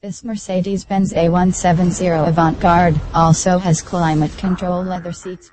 This Mercedes-Benz A170 Avant Garde also has climate control leather seats.